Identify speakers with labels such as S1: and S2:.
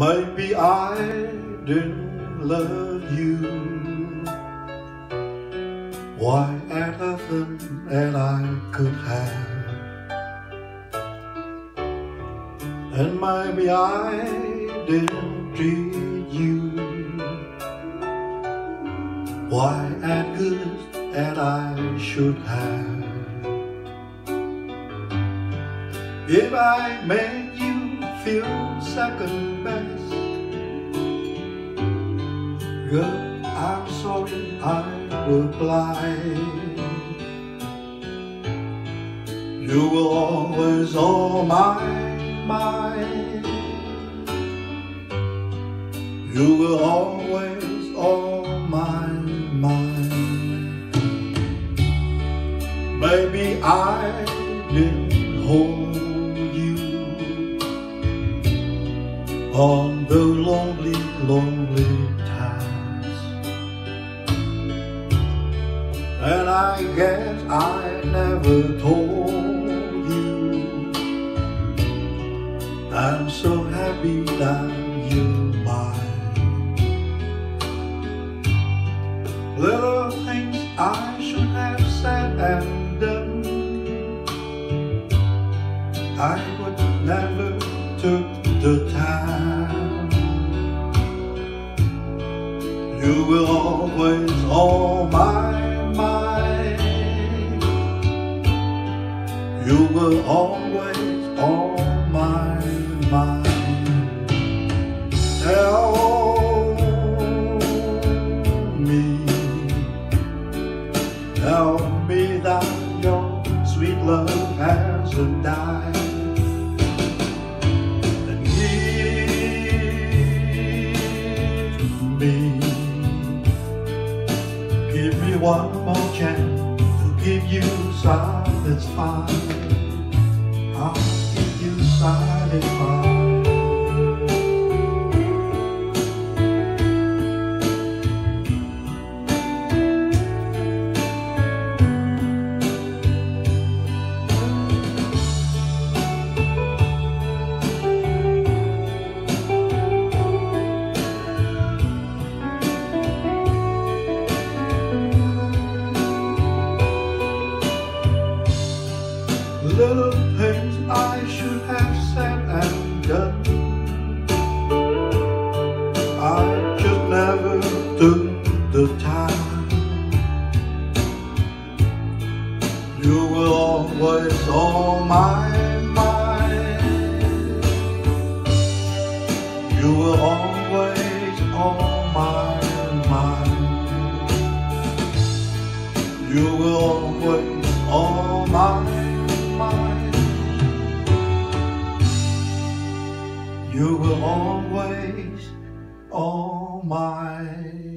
S1: Maybe I didn't love you. Why at heaven and I could have? And maybe I didn't treat you. Why at good and I should have? If I made you feel second best. Girl, I'm sorry I was blind You will always on my mind. You will always on my mind. Maybe I didn't hold on the lonely, lonely times. And I guess I never told you I'm so happy that you're mine. Little things I should have said and done I would never took the time. You will always on my mind. You will always on my mind. Tell me. Tell me that your sweet love hasn't died Give me one more chance to give you satisfied. I'll give you satisfied. Things I should have said and done. I never the time. You were always on my all my